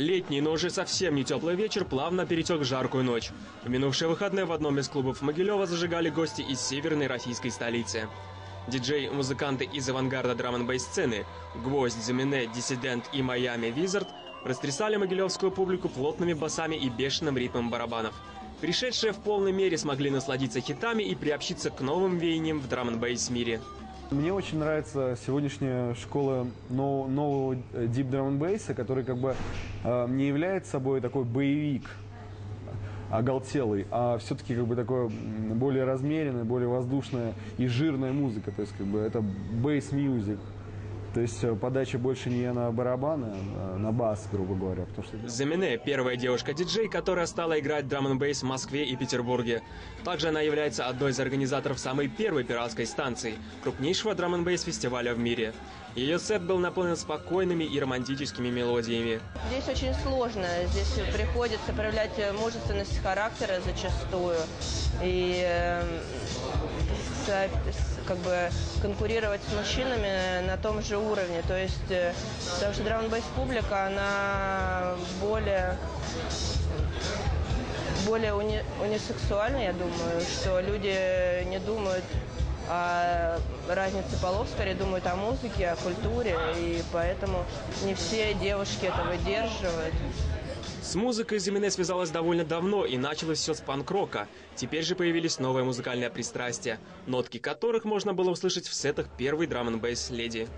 Летний, но уже совсем не теплый вечер плавно перетек в жаркую ночь. В минувшие выходные в одном из клубов Могилева зажигали гости из северной российской столицы. Диджей, музыканты из авангарда драм н сцены Гвоздь, Замине, Диссидент и Майами Визард растрясали могилевскую публику плотными басами и бешеным ритмом барабанов. Пришедшие в полной мере смогли насладиться хитами и приобщиться к новым веяниям в драм н мире. Мне очень нравится сегодняшняя школа нового Deep Drum Bass, который как бы э, не является собой такой боевик, оголтелый, а все-таки как бы такое более размеренная, более воздушная и жирная музыка. То есть как бы это бейс мьюзик. То есть э, подача больше не на барабаны, а на бас, грубо говоря. Потому что... Замине – первая девушка-диджей, которая стала играть драм н бейс в Москве и Петербурге. Также она является одной из организаторов самой первой пиратской станции, крупнейшего драм н бейс фестиваля в мире. Ее сет был наполнен спокойными и романтическими мелодиями. Здесь очень сложно. Здесь приходится проявлять мужественность характера зачастую. И эм, как бы конкурировать с мужчинами на том же уровне. То есть, э, потому что драм публика, она более более уни, унисексуальна, я думаю, что люди не думают о разнице полов, скорее думают о музыке, о культуре, и поэтому не все девушки это выдерживают. С музыкой Зимине связалась довольно давно и началось все с панк-рока. Теперь же появились новые музыкальные пристрастия, нотки которых можно было услышать в сетах первой драм н бейс леди.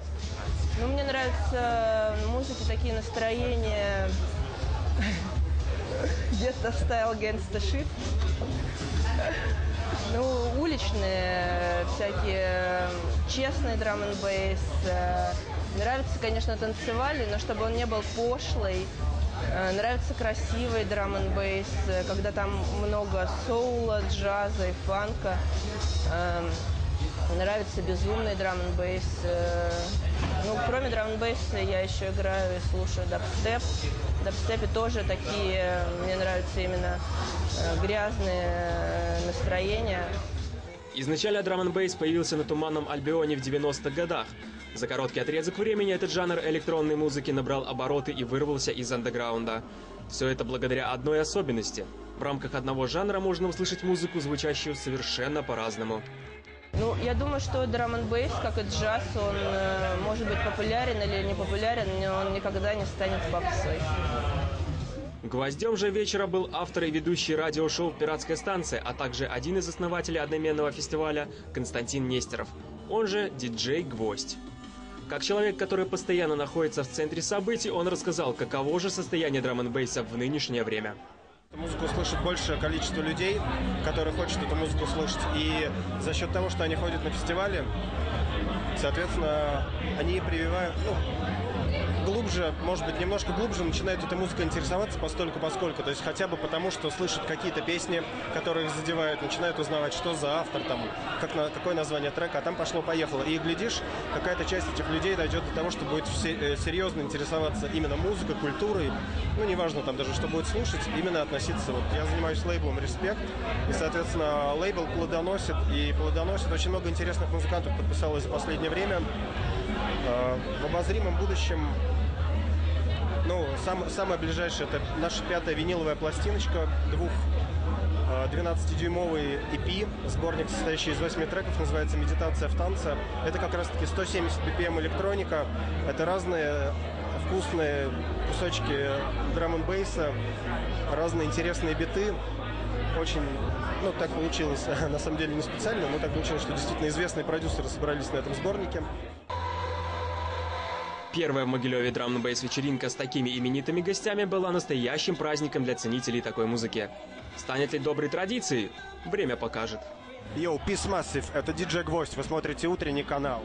Ну, мне нравятся музыки, такие настроения. Где-то стайл Gangsta Shit. Ну, уличные, всякие честные драм н бейс. Нравится, конечно, танцевали, но чтобы он не был пошлый, Э, нравится красивый драм н бейс, э, когда там много соула, джаза и фанка. Эм, нравится безумный драм н бейс. Э, ну, кроме драм н бейса я еще играю и слушаю дабстеп. В дабстепе тоже такие, мне нравятся именно грязные настроения. Изначально драм н появился на Туманном Альбионе в 90-х годах. За короткий отрезок времени этот жанр электронной музыки набрал обороты и вырвался из андеграунда. Все это благодаря одной особенности. В рамках одного жанра можно услышать музыку, звучащую совершенно по-разному. Ну, я думаю, что драм н как и джаз, он э, может быть популярен или не популярен, но он никогда не станет попсой. Гвоздем же вечера был автор и ведущий радиошоу «Пиратская станция», а также один из основателей одноименного фестиваля Константин Нестеров, он же диджей «Гвоздь». Как человек, который постоянно находится в центре событий, он рассказал, каково же состояние драм н в нынешнее время. Музыку слышит большее количество людей, которые хотят эту музыку слышать. И за счет того, что они ходят на фестивали, соответственно, они прививают, ну, глубже, может быть, немножко глубже начинает эта музыка интересоваться постольку поскольку. То есть хотя бы потому, что слышат какие-то песни, которые их задевают, начинают узнавать, что за автор, там, как на, какое название трека, а там пошло-поехало. И глядишь, какая-то часть этих людей дойдет до того, что будет все, э, серьезно интересоваться именно музыкой, культурой, ну, неважно там даже, что будет слушать, именно относиться. Вот я занимаюсь лейблом «Респект», и, соответственно, лейбл плодоносит, и плодоносит. Очень много интересных музыкантов подписалось за последнее время. Э, в обозримом будущем ну, сам, самое ближайшее это наша пятая виниловая пластиночка, двух 12-дюймовый э, EP, сборник, состоящий из 8 треков, называется «Медитация в танце». Это как раз-таки 170 BPM электроника, это разные вкусные кусочки драм н бейса разные интересные биты. Очень, ну, так получилось, на самом деле не специально, но так получилось, что действительно известные продюсеры собрались на этом сборнике. Первая в Могилеве драм н вечеринка с такими именитыми гостями была настоящим праздником для ценителей такой музыки. Станет ли доброй традицией? Время покажет. Йоу, Peace Massive, это диджей Гвоздь, вы смотрите утренний канал.